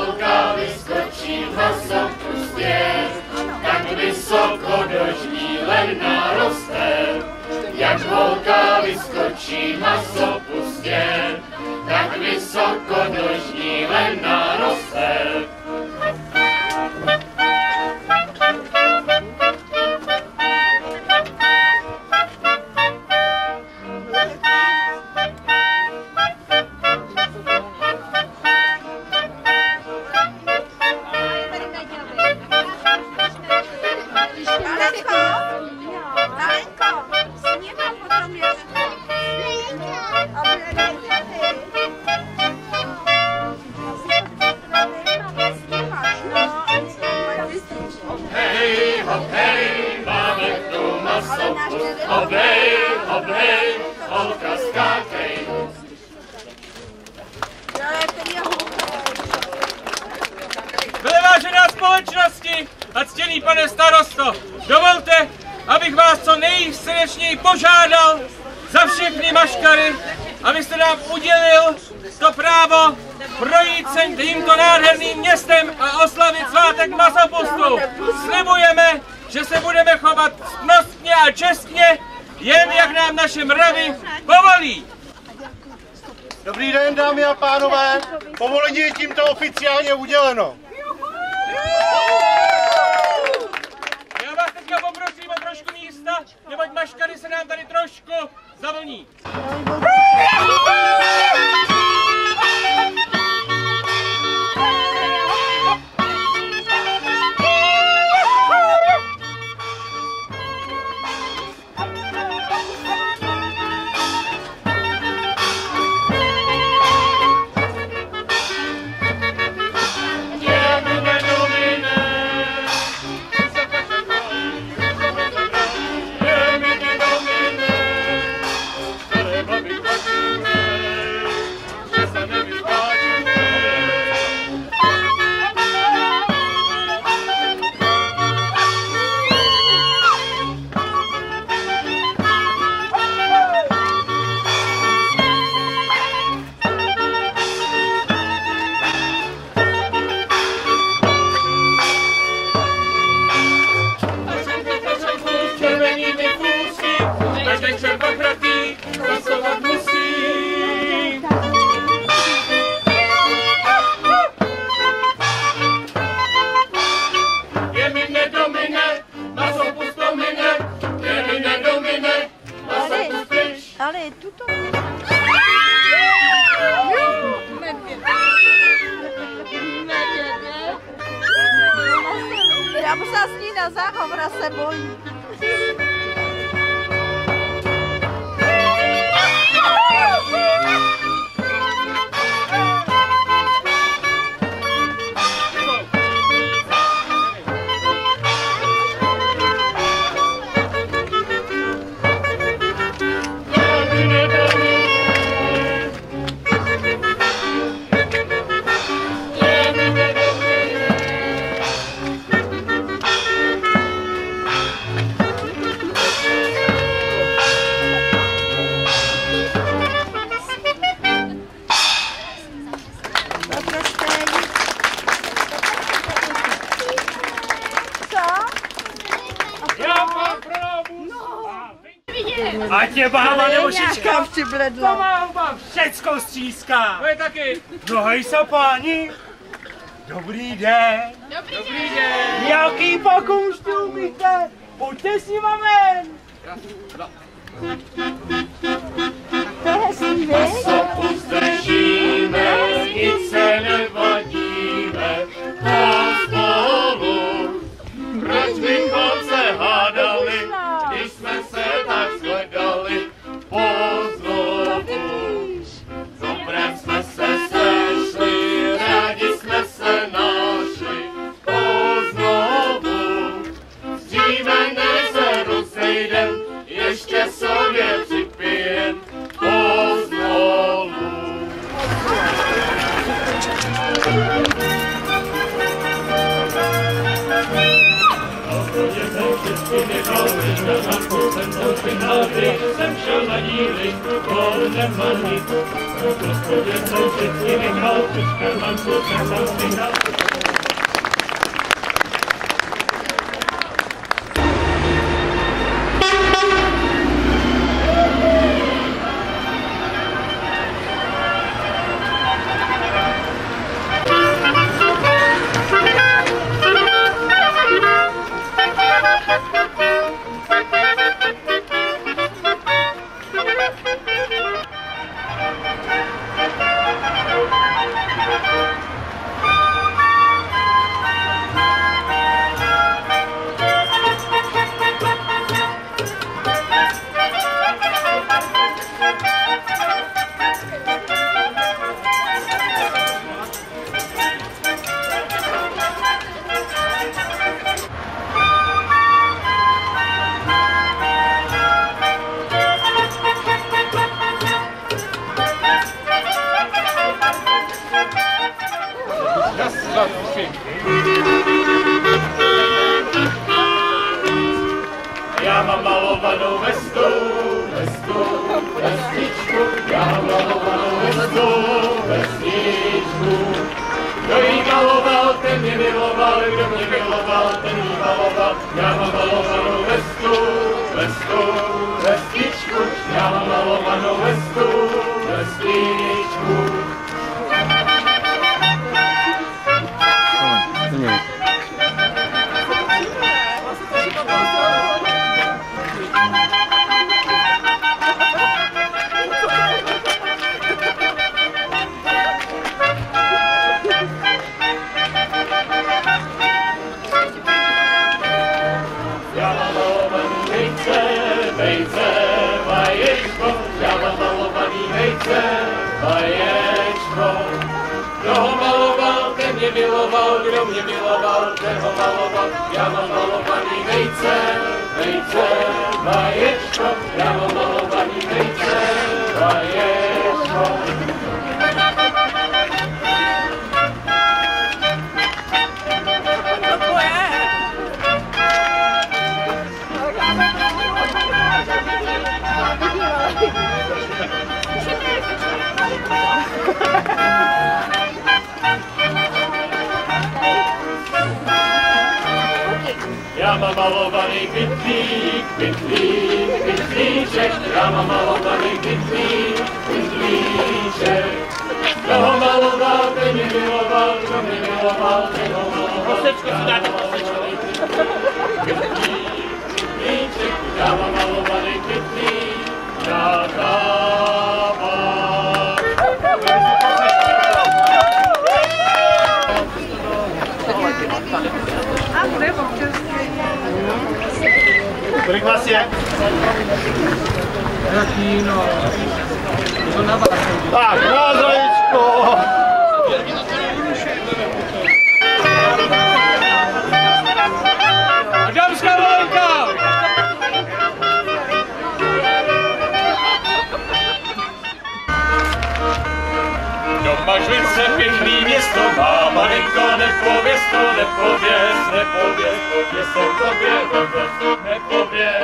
louka vyskočí vasovku zpěv, tak vysoko dožní len naroste. Jak holka vyskočí maso pustě, tak vysoko dožní len narostel. Aby nevěděli. Snímáš, no, ani Hej, hop, hej, máme tu hop, hej, hop, hej, holka skákej. Je hloupý. Vážená společnosti a ctěný pane starosto, dovolte, abych vás co nejsrdečněji požádal za všechny maškary, abyste nám udělil to právo projít se tímto nádherným městem a oslavit svátek masopustu. Slibujeme, že se budeme chovat ctnostně a čestně, jen jak nám naše mravy povolí. Dobrý den, dámy a pánové. Povolení je tímto oficiálně uděleno. Já maškary se nám tady trošku zavlní. Ale tuto... Já musela s ní na a se bojím. A tě bába nebo šička, bledla? Máma všecko stříská. to je taky. No hejsa páni. Dobrý den. Dobrý den. Jaký pakoušty umíte? Pojďte s nima ven. To je hezký, rozejdem, ještě sobě připijem poznovu. Jsem šel na díly, kolem jsem vždycky nechal, špermanku jsem tam Já mám malovanou vestu, vestu, vestičku. já mám malovanou vestu, vestičku. Kdo jí maloval, ten mě miloval, kdo mě miloval, ten jí maloval, já Já mám maloval, ten mě miloval, kdo mě miloval, ten ho maloval. Já mám malovaný vejce, vejce, vaječko, já mám malovaný vejce, mám malovaný pytlík, pytlíček, já mám malovaný pytlík, pytlíček. Kdo ho maloval, ten mě miloval, kdo mě miloval, ten ho maloval. Kosečko si dáte, kosečko. Pytlíček, já mám malovaný pytlík, já dávám. Kolik vás je? Tak, na zajíčko. A dámská volenka! Doma Žlice pěkný město má, malinko, prosto, ne powiesz, ne powiesz, powiesz, co to biegłem prosto.